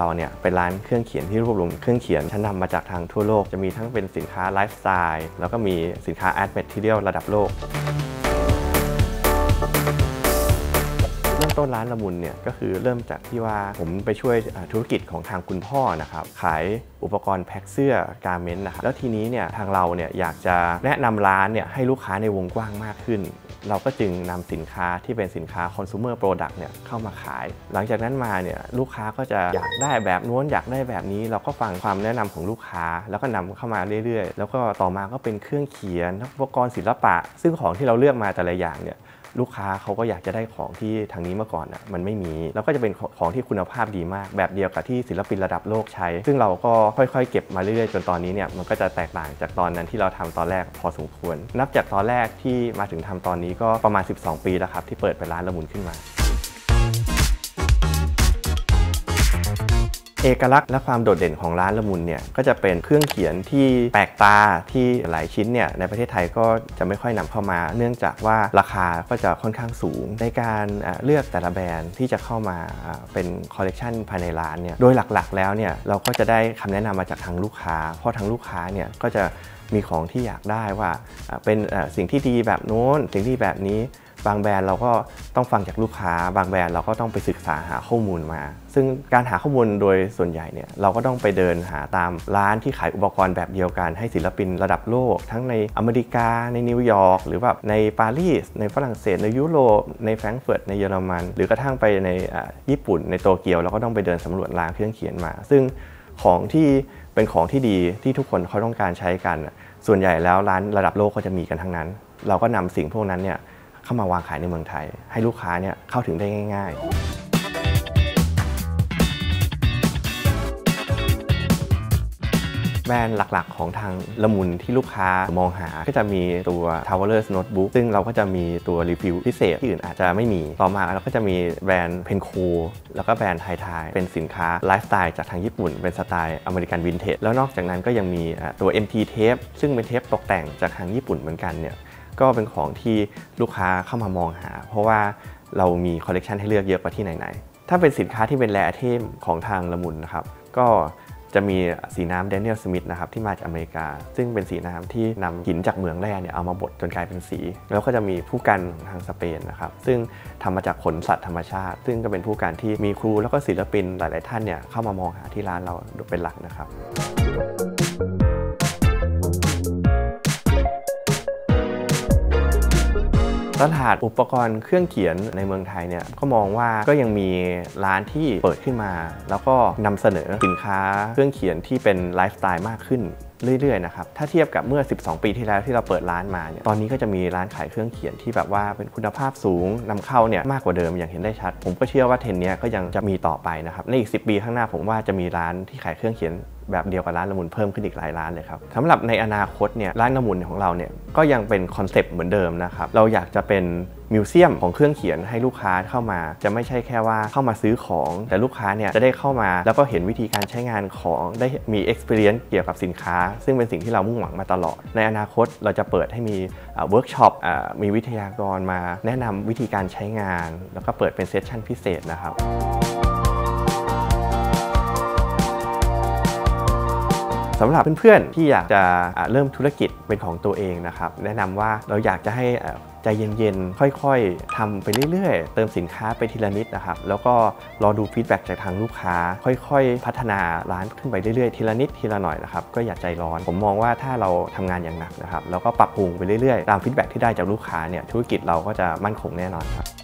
เราเนี่ยเป็นร้านเครื่องเขียนที่รวบรวมเครื่องเขียนชั้นนำมาจากทางทั่วโลก จะมีทั้งเป็นสินค้าไลฟ์สไตล์แล้วก็มีสินค้าแอดเมทที่เทียลระดับโลก ริ่มต้นร้านละมุนเนี่ยก็คือเริ่มจากที่ว่าผมไปช่วยธุรกิจของทางคุณพ่อนะครับขายอุปกรณ์แพ็คเสื้อการเมนต์นะครับแล้วทีนี้เนี่ยทางเราเนี่ยอยากจะแนะนำร้านเนี่ยให้ลูกค้าในวงกว้างมากขึ้น เราก็จึงนำสินค้าที่เป็นสินค้า consumer product เนี่ยเข้ามาขาย หลังจากนั้นมาเนี่ยลูกค้าก็จะอยากได้แบบนู้นอยากได้แบบนี้ เราก็ฟังความแนะนำของลูกค้า แล้วก็นำเข้ามาเรื่อยๆ แล้วก็ต่อมาก็เป็นเครื่องเขียนอุปกรณ์ศิลปะ ซึ่งของที่เราเลือกมาแต่ละอย่างเนี่ย ลูกค้าเขาก็อยากจะได้ของที่ทางนี้เมื่อก่อนอะมันไม่มี แล้วก็จะเป็นของที่คุณภาพดีมาก แบบเดียวกับที่ศิลปินระดับโลกใช้ ซึ่งเราก็ค่อยๆ เก็บมาเรื่อยๆ จนตอนนี้เนี่ยมันก็จะแตกต่างจากตอนนั้นที่เราทำตอนแรกพอสมควร นับจากตอนแรกที่มาถึงทำตอนนี้ก็ประมาณ 12 ปีแล้วครับที่เปิดเป็นร้านละมุนขึ้นมา เอกลักษณ์และความโดดเด่นของร้านละมุนเนี่ยก็จะเป็นเครื่องเขียนที่แปลกตาที่หลายชิ้นเนี่ยในประเทศไทยก็จะไม่ค่อยนำเข้ามา เนื่องจากว่าราคาก็จะค่อนข้างสูง ในการเลือกแต่ละแบรนด์ที่จะเข้ามาเป็นคอลเลกชันภายในร้านเนี่ยโดยหลักๆ แล้วเนี่ยเราก็จะได้คำแนะนำมาจากทางลูกค้า เพราะทางลูกค้าเนี่ยก็จะมีของที่อยากได้ว่าเป็นสิ่งที่ดีแบบโน้นสิ่งที่แบบนี้ บางแบรนด์เราก็ต้องฟังจากลูกค้า บางแบรนด์เราก็ต้องไปศึกษาหาข้อมูลมา ซึ่งการหาข้อมูลโดยส่วนใหญ่เนี่ยเราก็ต้องไปเดินหาตามร้านที่ขายอุปกรณ์แบบเดียวกันให้ศิลปินระดับโลก ทั้งในอเมริกาในนิวยอร์กหรือแบบในปารีสในฝรั่งเศสในยุโรปในแฟรงก์เฟิร์ตในเยอรมัน หรือกระทั่งไปในญี่ปุ่น ในโตเกียวเราก็ต้องไปเดินสำรวจร้านเครื่องเขียนมา ซึ่งของที่เป็นของที่ดีที่ทุกคนเขาต้องการใช้กัน ส่วนใหญ่แล้วร้านระดับโลกก็จะมีกันทั้งนั้น เราก็นำสิ่งพวกนั้นเนี่ย เข้ามาวางขายในเมืองไทย ให้ลูกค้าเนี่ยเข้าถึงได้ง่าย ๆแบรนด์หลักๆ ของทางละมุนที่ลูกค้ามองหาก็จะมีตัว Traveler's Notebook ซึ่งเราก็จะมีตัวรีวิวพิเศษที่อื่นอาจจะไม่มี ต่อมาเราก็จะมีแบรนด์ Penco แล้วก็แบรนด์ Hightide เป็นสินค้าไลฟ์สไตล์จากทางญี่ปุ่น เป็นสไตล์อเมริกันวินเทจแล้วนอกจากนั้นก็ยังมีตัว MT Tape ซึ่งเป็นเทปตกแต่งจากทางญี่ปุ่นเหมือนกันเนี่ย ก็เป็นของที่ลูกค้าเข้ามามองหา เพราะว่าเรามีคอลเลกชันให้เลือกเยอะกว่าที่ไหนๆ ถ้าเป็นสินค้าที่เป็น rare item ของทางละมุนนะครับ ก็จะมีสีน้ำ Daniel Smith นะครับที่มาจากอเมริกา ซึ่งเป็นสีน้ำที่นำหินจากเหมืองแร่เนี่ยเอามาบดจนกลายเป็นสี แล้วก็จะมีพู่กันทางสเปนนะครับซึ่งทำมาจากขนสัตว์ธรรมชาติ ซึ่งก็เป็นพู่กันที่มีครูแล้วก็ศิลปินหลาย ๆ ท่านเนี่ยเข้ามามองหาที่ร้านเราเป็นหลักนะครับ ตลาดอุปกรณ์เครื่องเขียนในเมืองไทยเนี่ยก็มองว่าก็ยังมีร้านที่เปิดขึ้นมา แล้วก็นำเสนอสินค้าเครื่องเขียนที่เป็นไลฟ์สไตล์มากขึ้น เรื่อยๆนะครับถ้าเทียบกับเมื่อ 12 ปีที่แล้วที่เราเปิดร้านมาเนี่ยตอนนี้ก็จะมีร้านขายเครื่องเขียนที่แบบว่าเป็นคุณภาพสูงนำเข้าเนี่ยมากกว่าเดิมอย่างเห็นได้ชัด ผมก็เชื่อว่าเทรนนี้ก็ยังจะมีต่อไปนะครับในอีก 10 ปีข้างหน้าผมว่าจะมีร้านที่ขายเครื่องเขียนแบบเดียวกับร้านละมุนเพิ่มขึ้นอีกหลายร้านเลยครับสำหรับในอนาคตเนี่ยร้านละมุนของเราเนี่ยก็ยังเป็นคอนเซปต์เหมือนเดิมนะครับเราอยากจะเป็น museum ของเครื่องเขียนให้ลูกค้าเข้ามา จะไม่ใช่แค่ว่าเข้ามาซื้อของ แต่ลูกค้าเนี่ยจะได้เข้ามา แล้วก็เห็นวิธีการใช้งานของได้มี experience เกี่ยวกับสินค้า ซึ่งเป็นสิ่งที่เรามุ่งหวังมาตลอด ในอนาคตเราจะเปิดให้มีเวิร์กช็อปมีวิทยากรมา แนะนำวิธีการใช้งาน แล้วก็เปิดเป็น session พิเศษนะครับ สำหรับเพื่อนๆที่อยากจะเริ่มธุรกิจเป็นของตัวเองนะครับแนะนำว่าเราอยากจะให้ใจเย็นๆ ค่อยๆทำไปเรื่อยๆ เติมสินค้าไปทีละนิดนะครับ แล้วก็รอดู feedback จากทางลูกค้า ค่อยๆ พัฒนาร้านขึ้นไปเรื่อยๆ ทีละนิดทีละหน่อยนะครับ ก็อย่าใจร้อน ผมมองว่าถ้าเราทำงานอย่างหนักนะครับ แล้วก็ปรับปรุงไปเรื่อยๆ ตาม feedback ที่ได้จากลูกค้าเนี่ย ธุรกิจเราก็จะมั่นคงแน่นอนครับ